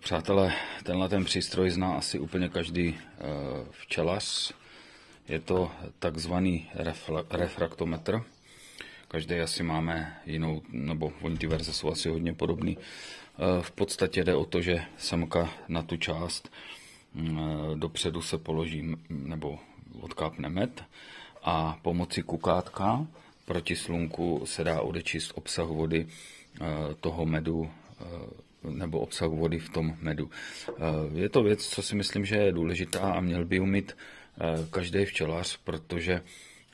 Přátelé, tenhle ten přístroj zná asi úplně každý eh, včelař. Je to takzvaný refraktometr. Každý asi máme jinou, nebo oni ty verze jsou asi hodně podobný. Eh, v podstatě jde o to, že samka na tu část mm, eh, dopředu se položí nebo odkápne med a pomocí kukátka proti slunku se dá odečíst obsah vody toho medu nebo obsah vody v tom medu. Eh, je to věc, co si myslím, že je důležitá a měl by umít eh, každý včelař, protože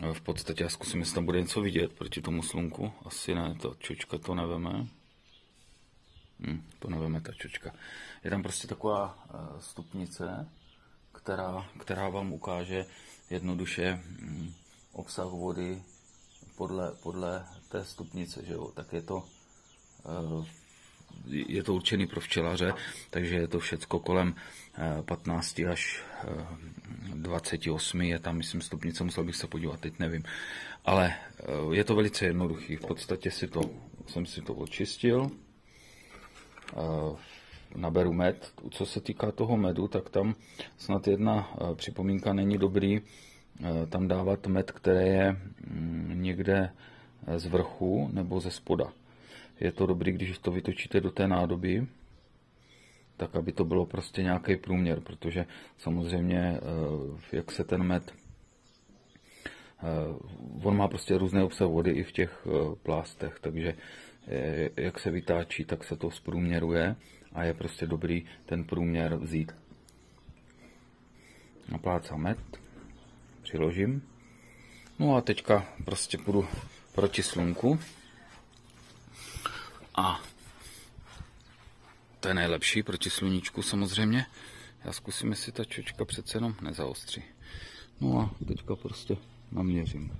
eh, v podstatě já zkusím, jestli tam bude něco vidět proti tomu slunku. Asi ne, to čočka to neveme. Hm, to neveme ta čočka. Je tam prostě taková stupnice, která, která vám ukáže jednoduše hm, obsah vody podle, podle té stupnice, že jo? tak je to je to určený pro včelaře, takže je to všecko kolem 15 eh, až 28 eh, je tam, myslím, stupnice, musel bych se podívat, teď nevím. Ale eh, je to velice jednoduchý, v podstatě si to, jsem si to očistil, naberu med. Co se týká toho medu, tak tam snad jedna připomínka není dobrý tam dávat med, který je mm, někde z vrchu nebo ze spoda je to dobrý, když to vytočíte do té nádoby, tak aby to bylo prostě nějaký průměr, protože samozřejmě, eh, jak se ten med, eh, on má prostě různé obsah vody i v těch eh, plástech, takže jak se vytáčí, tak se to zprůměruje a je prostě dobrý ten průměr vzít. Naplácám med, přiložím. No a teďka prostě půjdu proti slunku. A to je nejlepší proti sluníčku samozřejmě. Já zkusím, jestli ta čočka přece jenom nezaostří. No a teďka prostě naměřím.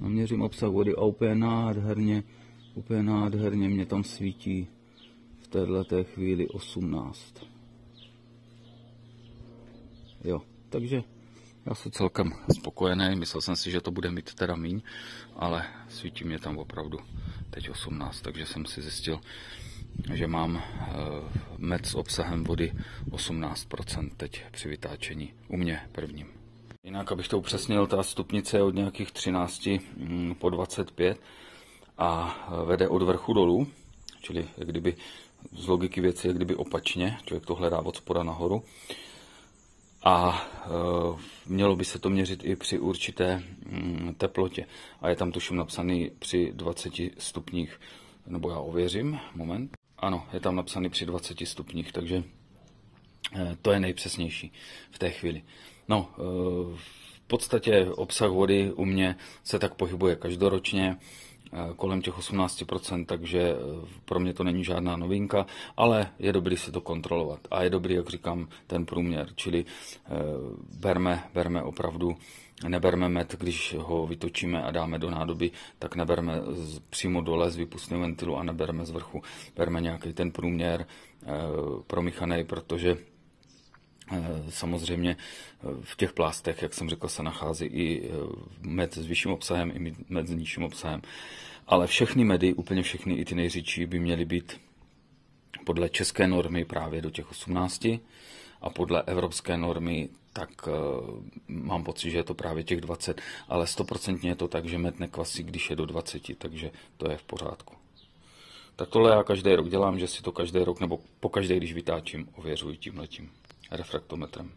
Naměřím obsah vody a úplně nádherně, úplně nádherně mě tam svítí v této chvíli 18. Jo, takže já jsem celkem spokojený, myslel jsem si, že to bude mít teda míň, ale svítí mě tam opravdu teď 18, takže jsem si zjistil, že mám eh, med s obsahem vody 18% teď při vytáčení u mě prvním. Jinak, abych to upřesnil, ta stupnice je od nějakých 13 mm, po 25 a eh, vede od vrchu dolů, čili kdyby z logiky věci, kdyby opačně, člověk to hledá od spoda nahoru a e, mělo by se to měřit i při určité mm, teplotě. A je tam tuším napsaný při 20 stupních, nebo já ověřím, moment. Ano, je tam napsaný při 20 stupních, takže e, to je nejpřesnější v té chvíli. No, e, v podstatě obsah vody u mě se tak pohybuje každoročně. Eh, kolem těch 18%, takže eh, pro mě to není žádná novinka, ale je dobrý si to kontrolovat. A je dobrý, jak říkám, ten průměr, čili eh, berme, berme opravdu neberme med, když ho vytočíme a dáme do nádoby, tak neberme přímo dole z vypustného ventilu a neberme z vrchu. Berme nějaký ten průměr promíchaný, protože Samozřejmě v těch plástech, jak jsem řekl, se nachází i med s vyšším obsahem, i med s nižším obsahem. Ale všechny medy, úplně všechny, i ty nejřidší, by měly být podle české normy právě do těch 18 a podle evropské normy tak mám pocit, že je to právě těch 20, ale stoprocentně je to tak, že med nekvasí, když je do 20, takže to je v pořádku. Tak tohle já každý rok dělám, že si to každý rok, nebo po každé, když vytáčím, ověřuji tímhletím refractometrum.